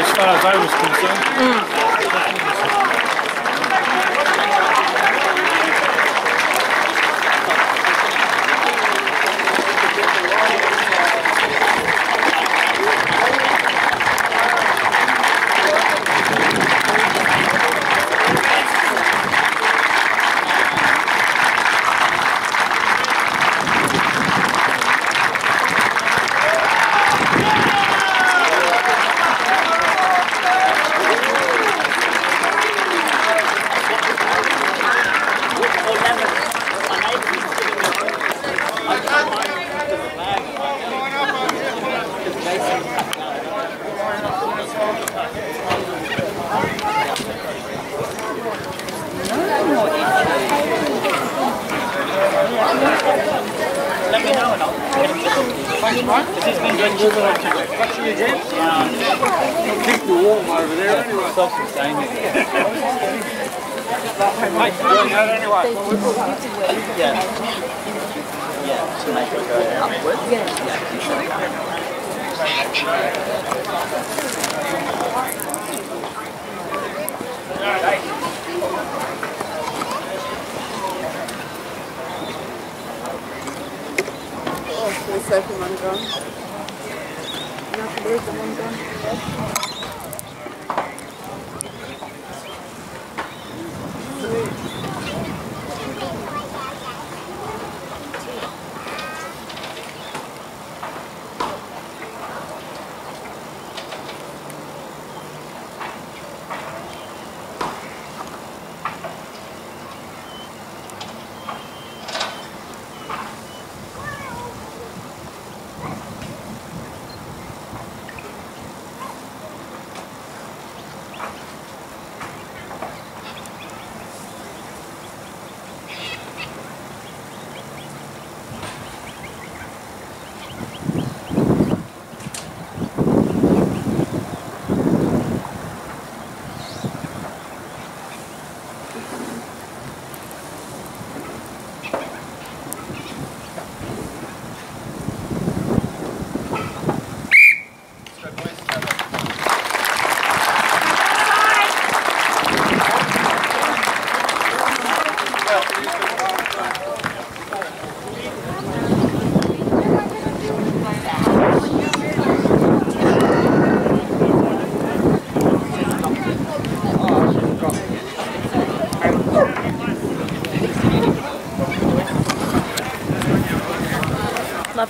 as far as I was concerned. Mm.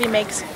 Love you,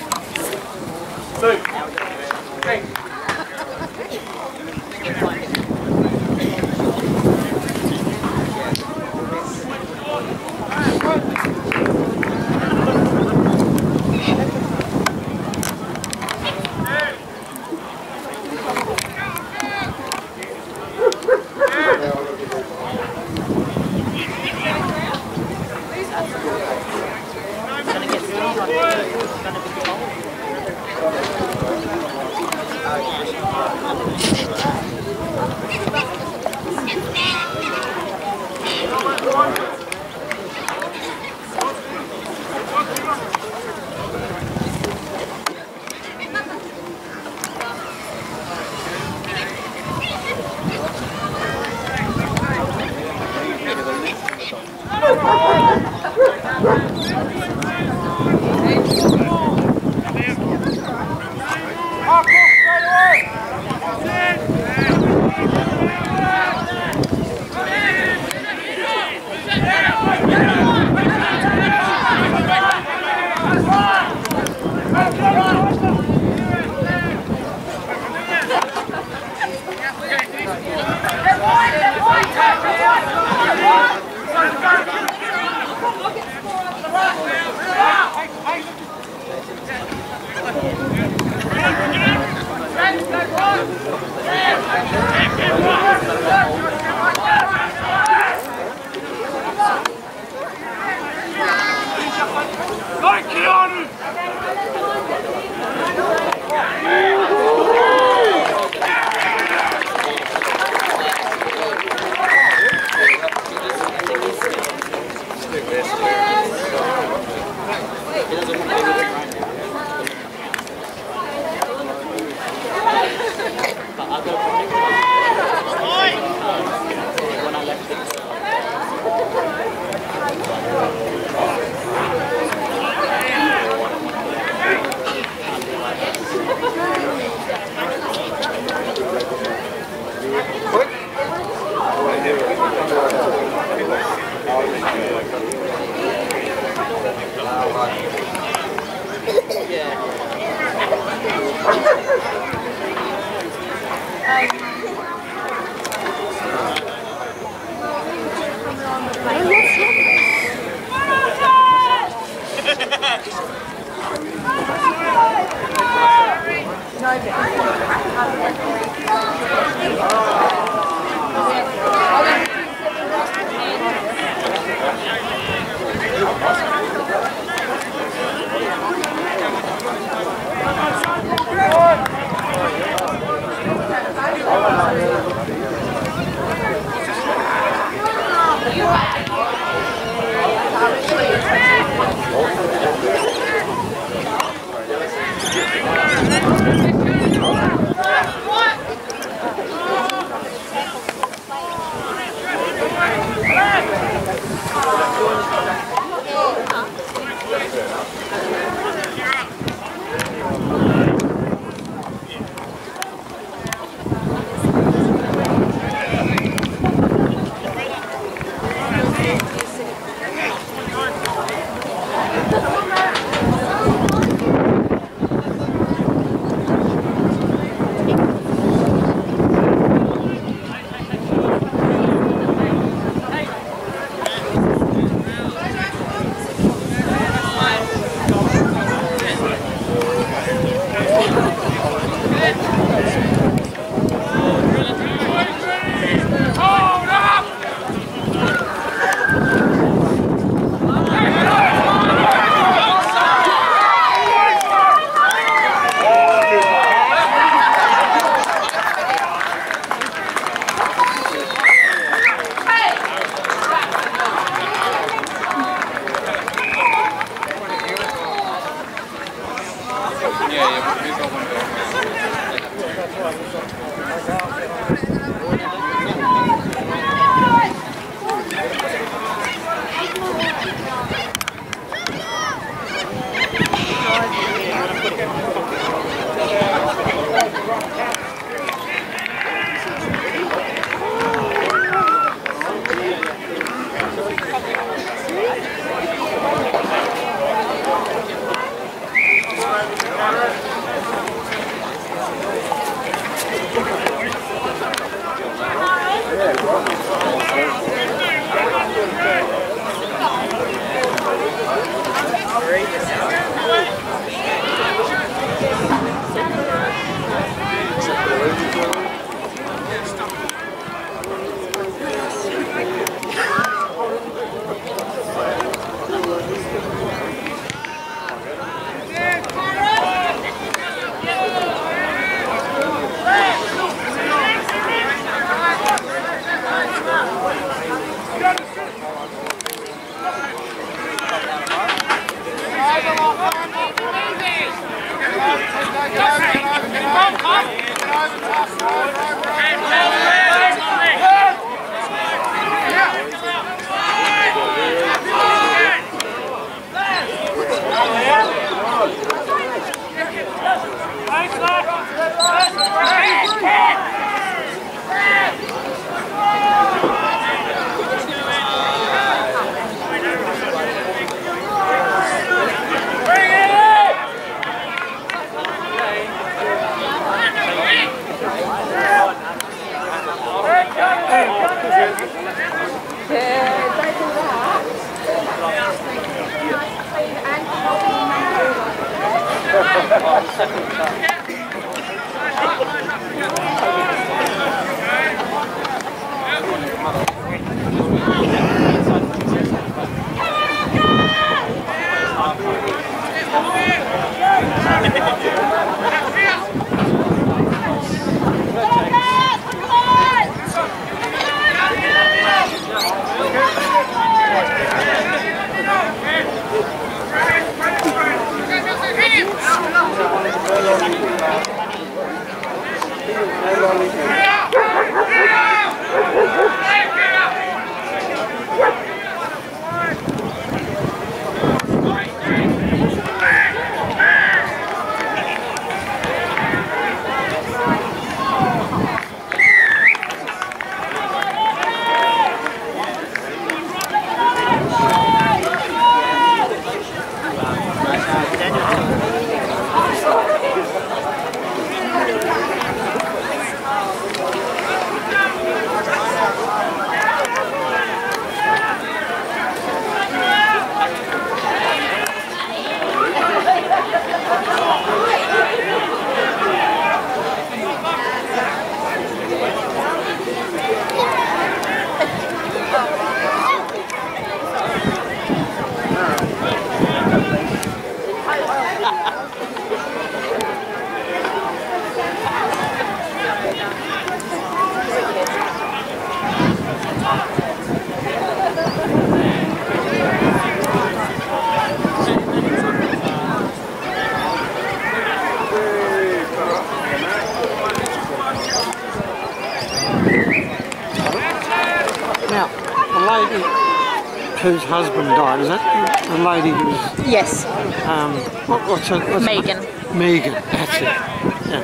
husband died, is that the lady who's, Yes, um, what, what's her, what's her- Megan. Megan, that's it. Yeah.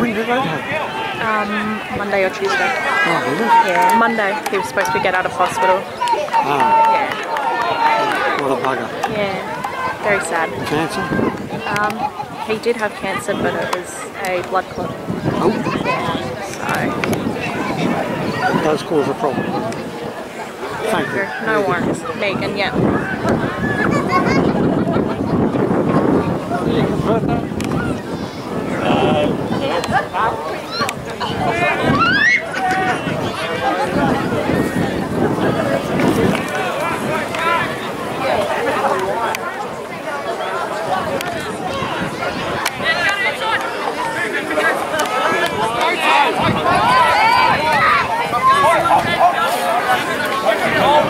When did that happen? Um, Monday or Tuesday. Oh, really? Yeah, Monday. He was supposed to get out of hospital. Ah, Yeah, what a bugger. yeah. Very sad. Cancer? Um, he did have cancer, but it was a blood clot. Oh, So, it does cause a problem. Thank you. no worries. Megan, yeah. Uh, 어,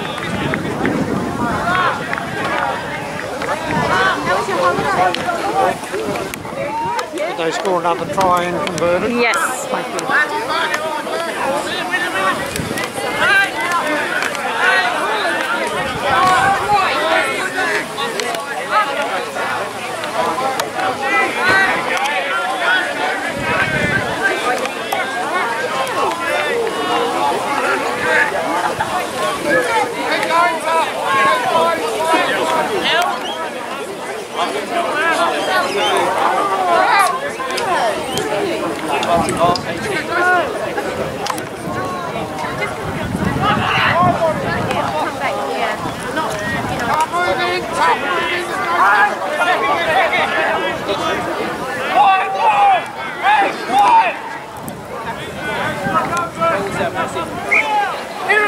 Did they score another try and convert it? Yes. Here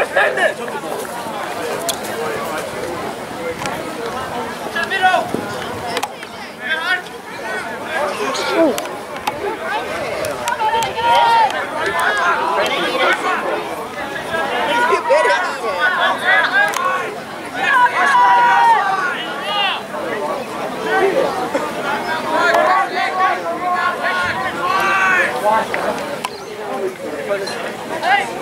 is Hendon! Hey!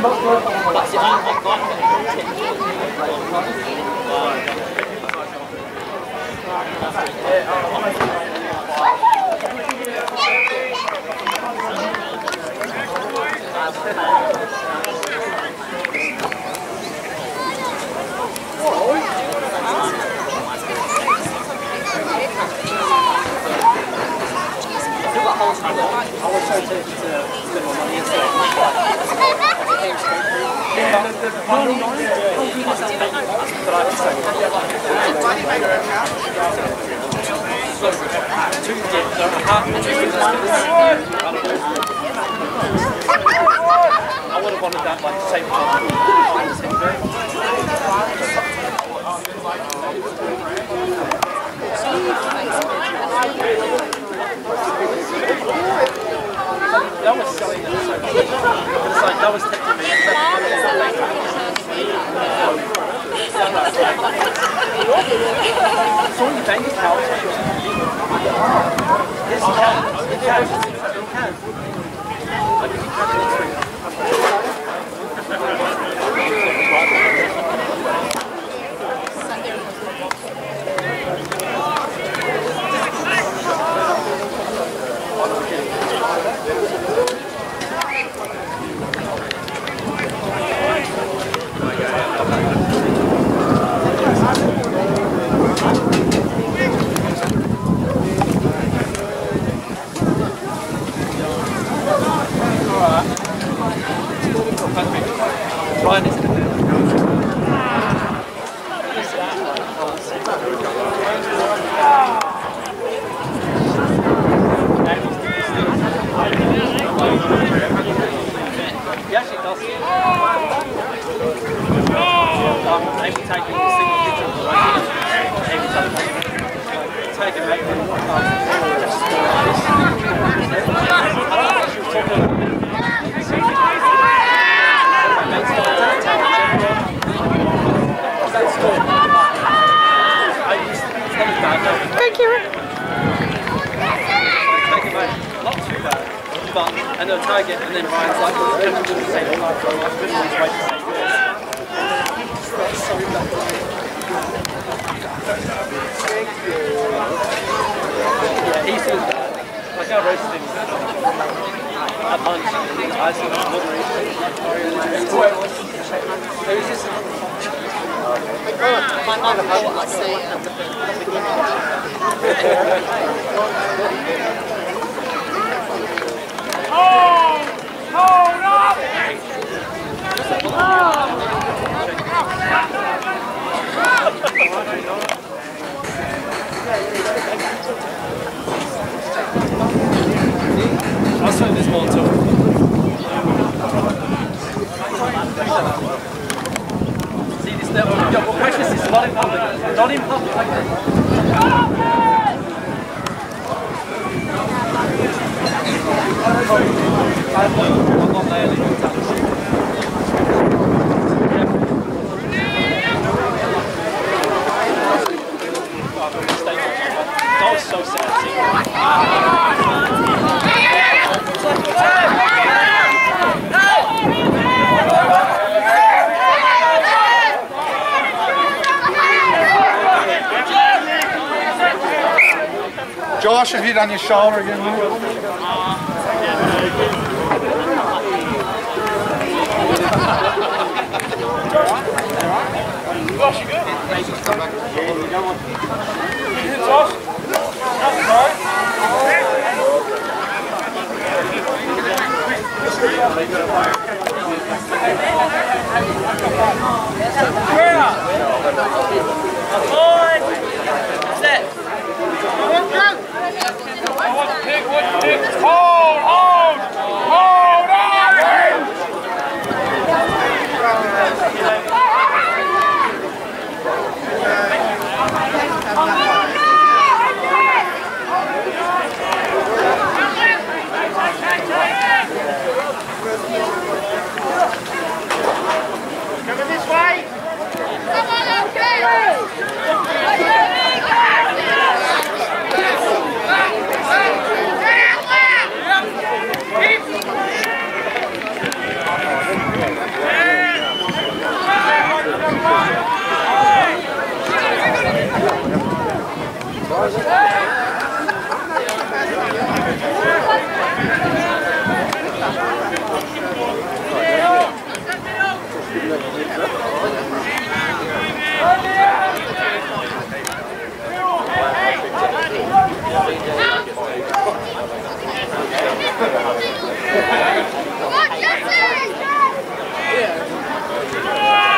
I- tempted to spend my money instead. I would have wanted that like same time. That was so good. It's like, that was tempting me. Someone you bang his towel so you Yes, you can. You can. You can. Thank you. Wash your feet on your shoulder again. Wash you What's big? What's big? Cold! Oh! Look, Justin! Yeah.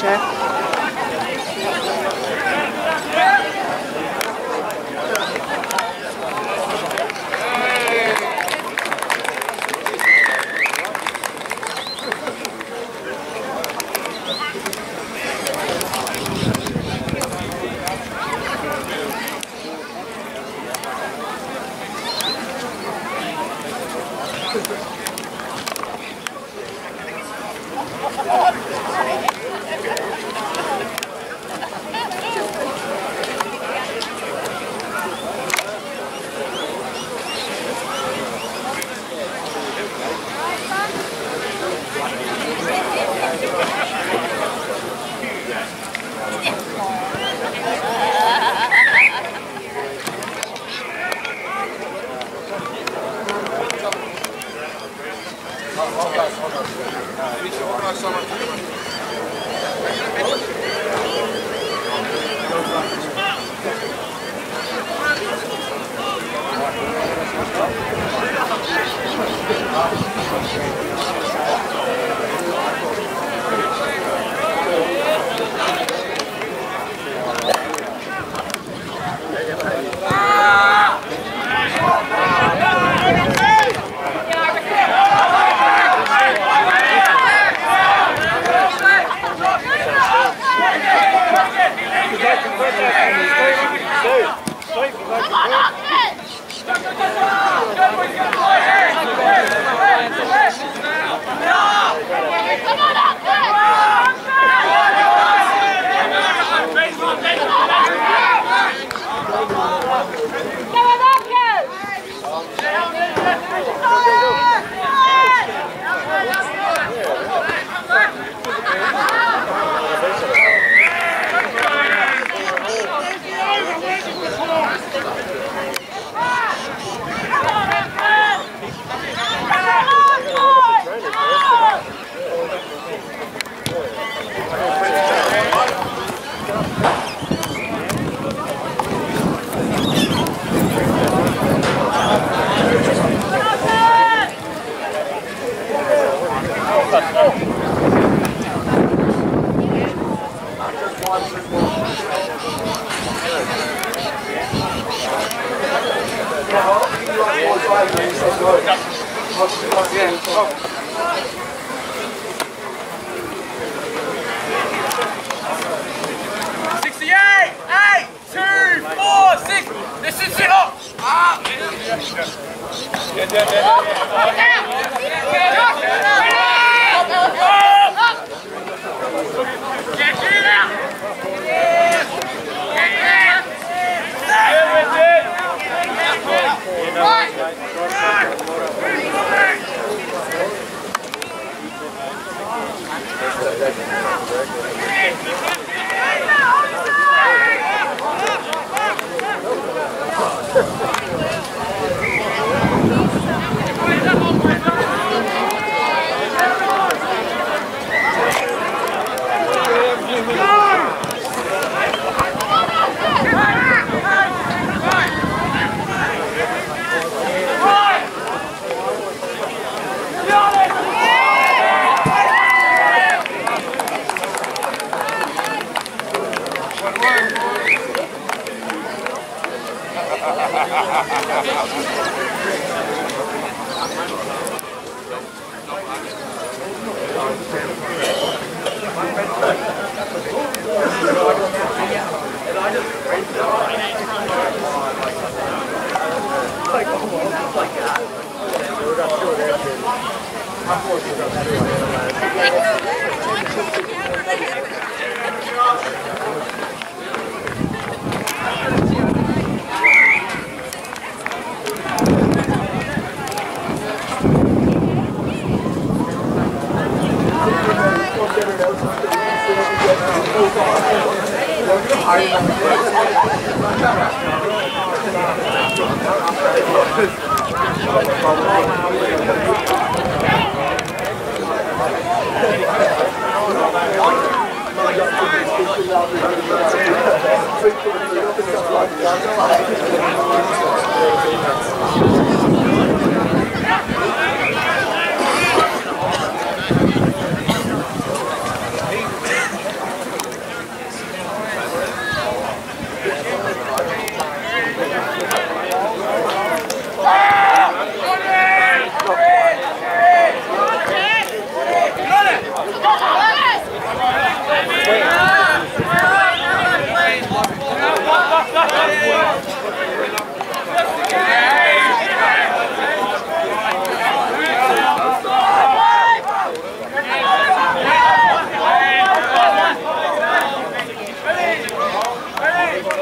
Go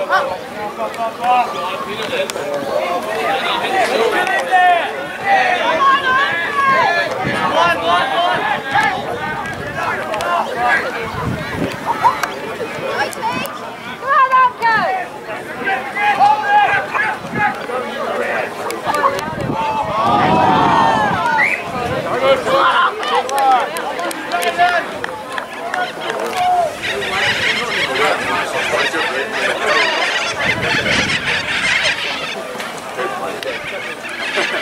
Come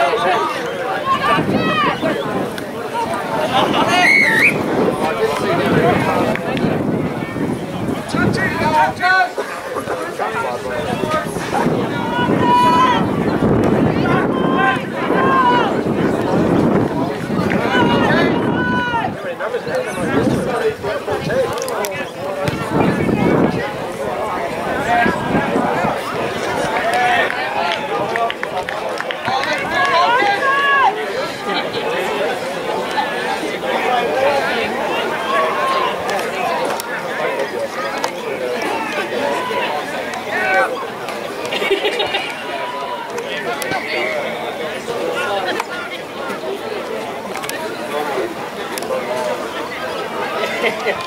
Let's go. Hey.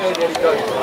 Gracias.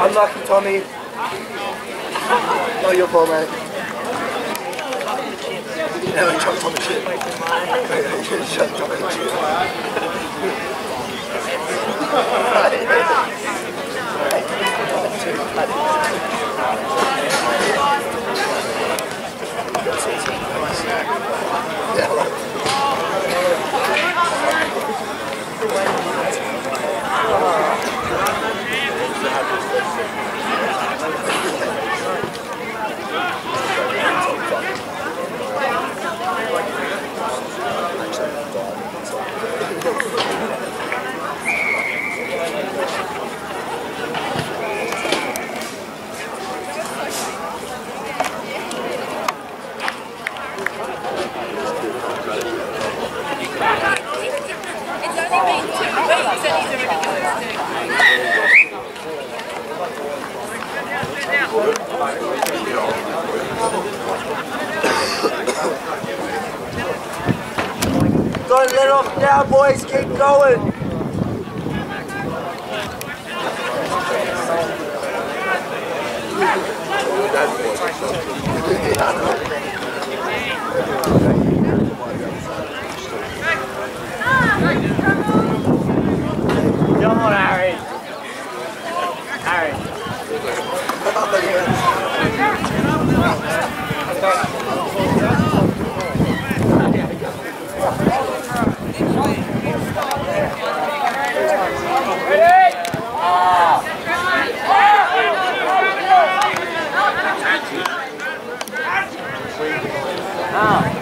Unlucky, Tommy. Not your fault, man. No, you chucked on the shit. you chucked on the shit. It's Don't let off now, boys. Keep going. Come on, Harry. Harry. Josh?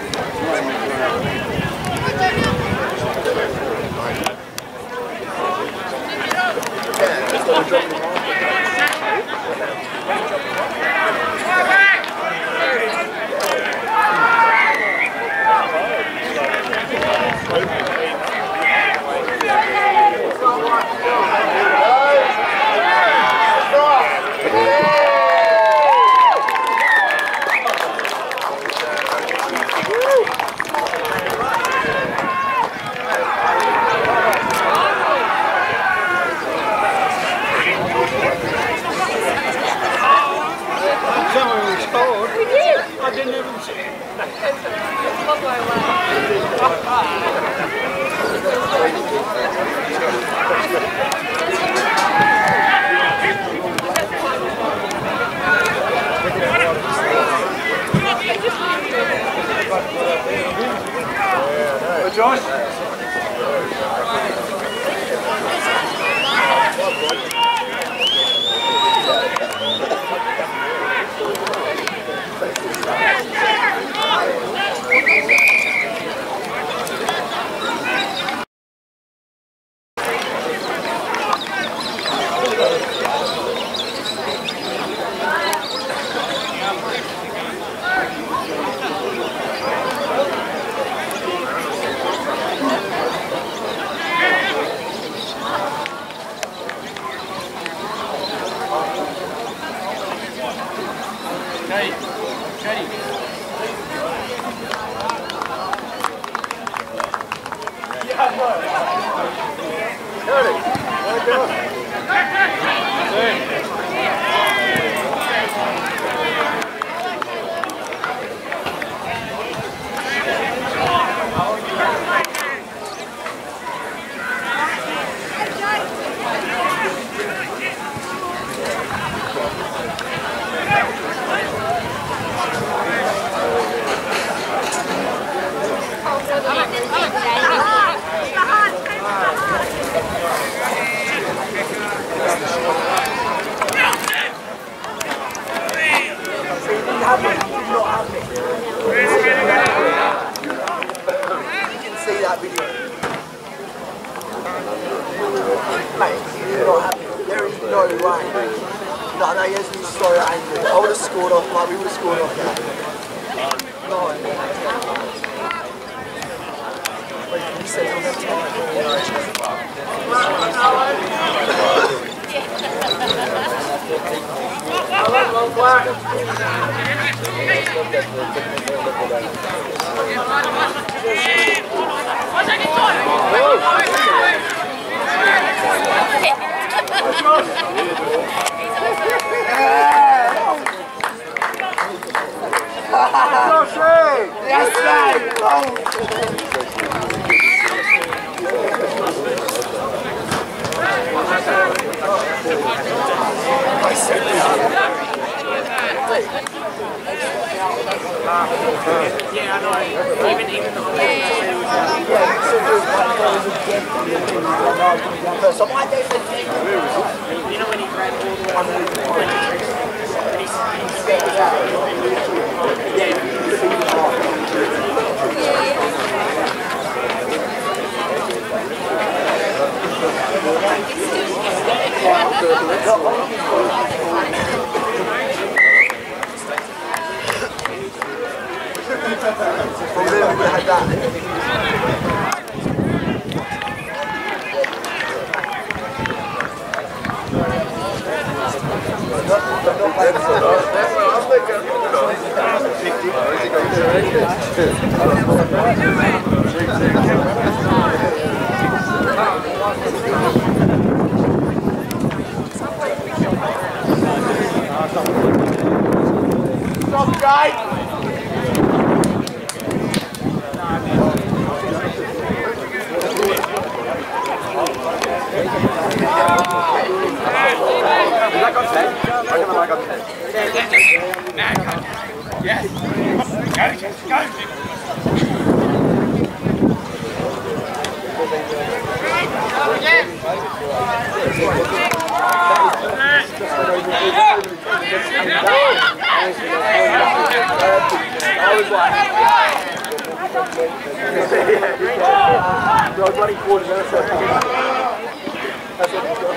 Yes. That's what he's doing.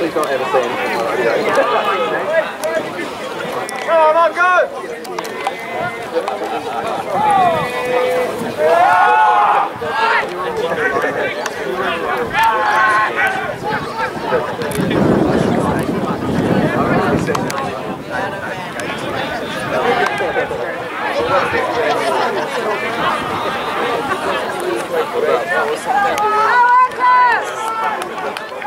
Please don't ever say anything. Come on, go! Go for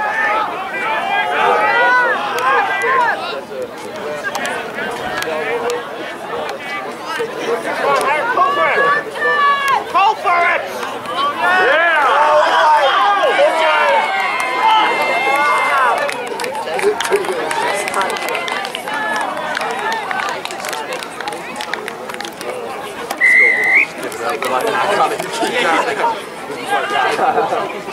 Ha ha.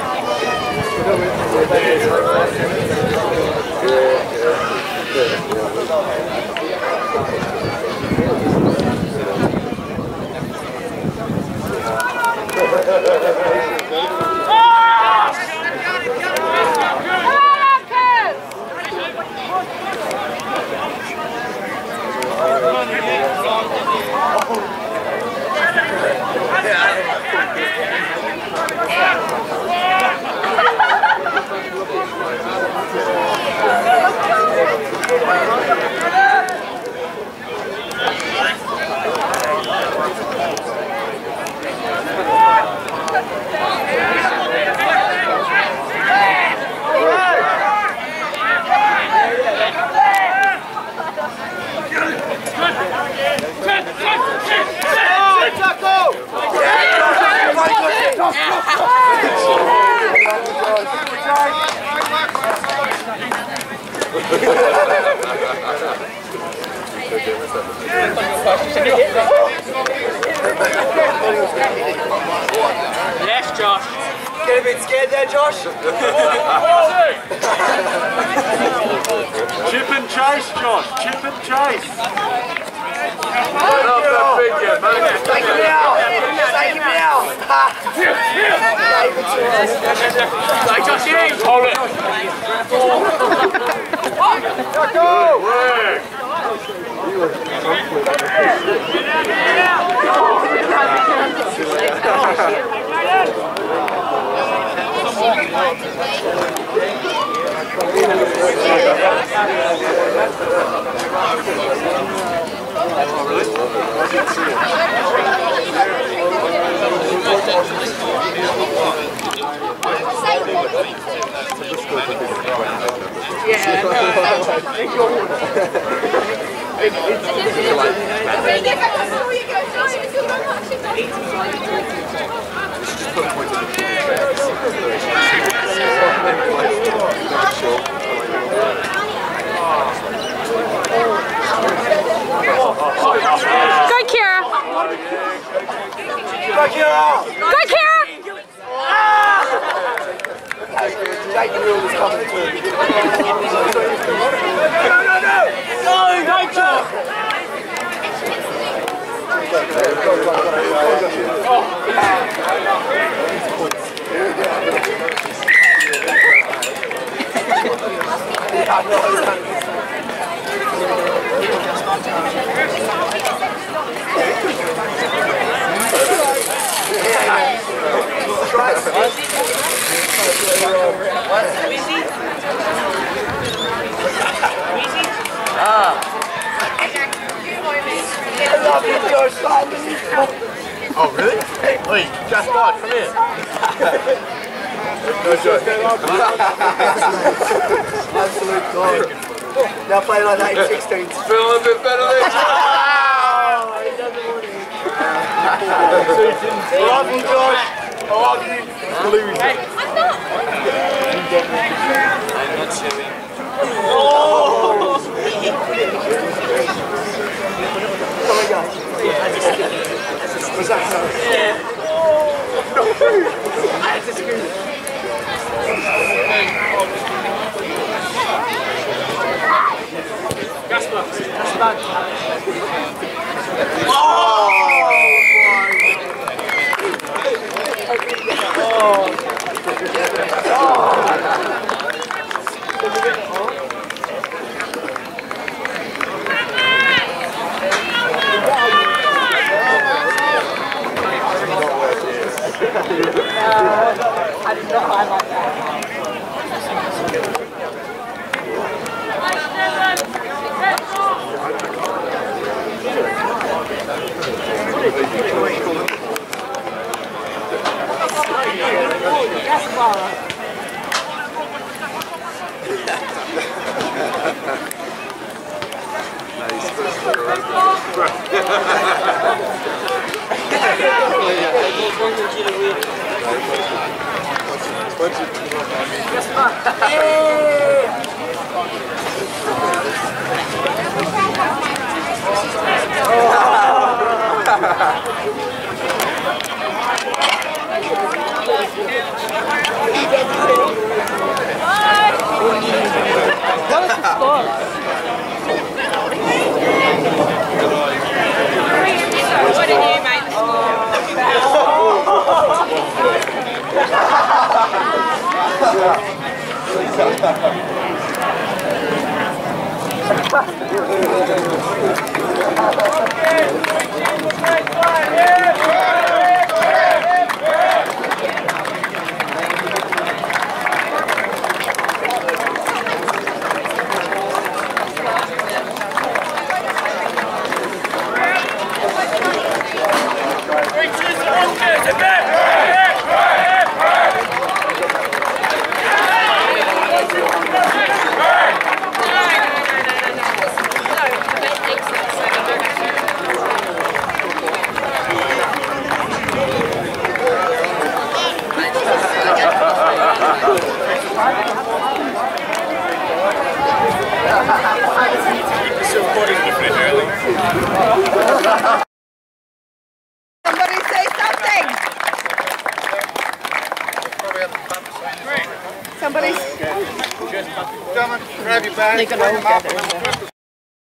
Thank you. Like that